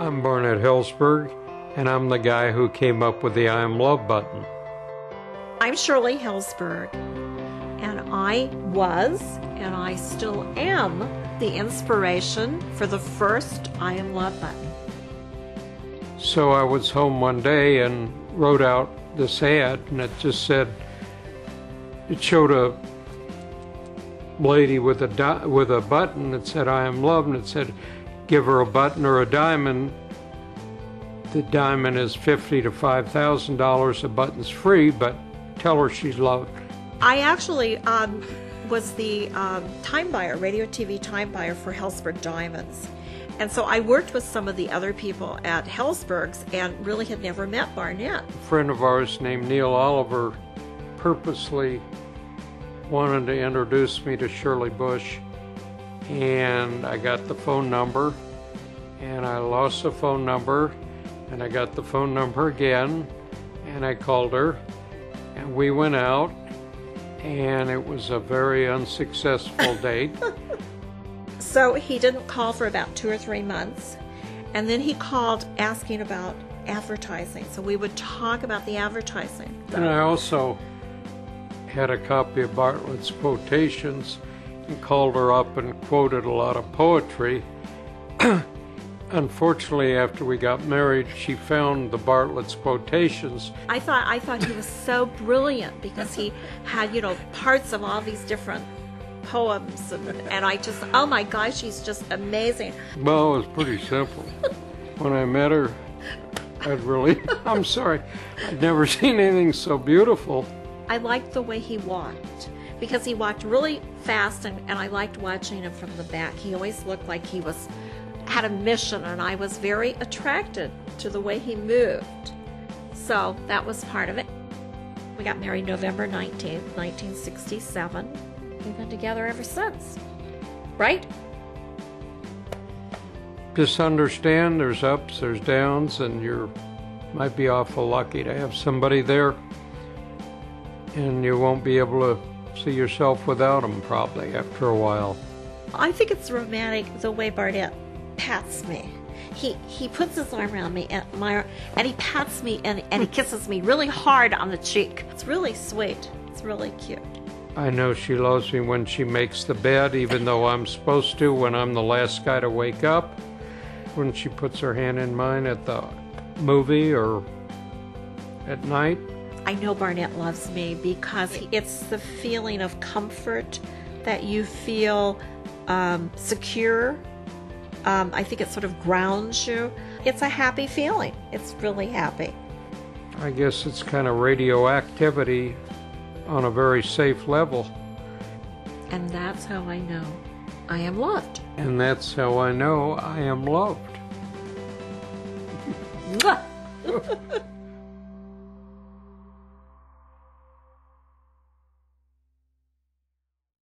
I'm Barnett Helzberg, and I'm the guy who came up with the I Am Love button. I'm Shirley Helzberg, and I was, and I still am, the inspiration for the first I Am Love button. So I was home one day and wrote out this ad, and it just said, it showed a lady with a di- with a button that said "I am loved," and it said, "Give her a button or a diamond." The diamond is fifty to five thousand dollars. The button's free, but tell her she's loved. I actually um, was the um, time buyer, radio TV time buyer for Helzberg Diamonds. And so I worked with some of the other people at Helzberg's and really had never met Barnett. A friend of ours named Neil Oliver purposely wanted to introduce me to Shirley Bush, and I got the phone number, and I lost the phone number, and I got the phone number again, and I called her, and we went out, and it was a very unsuccessful date. So he didn't call for about two or three months. And then he called asking about advertising. So we would talk about the advertising. And I also had a copy of Bartlett's quotations called her up and quoted a lot of poetry. Unfortunately, after we got married, she found the Bartlett's quotations. I thought I thought he was so brilliant because he had, you know, parts of all these different poems and, and I just oh my gosh, she's just amazing. Well, it was pretty simple. when I met her, I'd really I'm sorry. I'd never seen anything so beautiful. I liked the way he walked because he walked really fast and, and I liked watching him from the back. He always looked like he was had a mission and I was very attracted to the way he moved. So that was part of it. We got married November 19th, 1967. We've been together ever since. Right? Just understand there's ups, there's downs, and you're might be awful lucky to have somebody there and you won't be able to see yourself without him probably after a while. I think it's romantic the way Barnett pats me. He he puts his arm around me and my and he pats me and, and he hmm. kisses me really hard on the cheek. It's really sweet. It's really cute. I know she loves me when she makes the bed, even though I'm supposed to when I'm the last guy to wake up. When she puts her hand in mine at the movie or at night. I know Barnett loves me because it's the feeling of comfort that you feel um, secure. Um, I think it sort of grounds you. It's a happy feeling. It's really happy. I guess it's kind of radioactivity on a very safe level. And that's how I know I am loved. And that's how I know I am loved.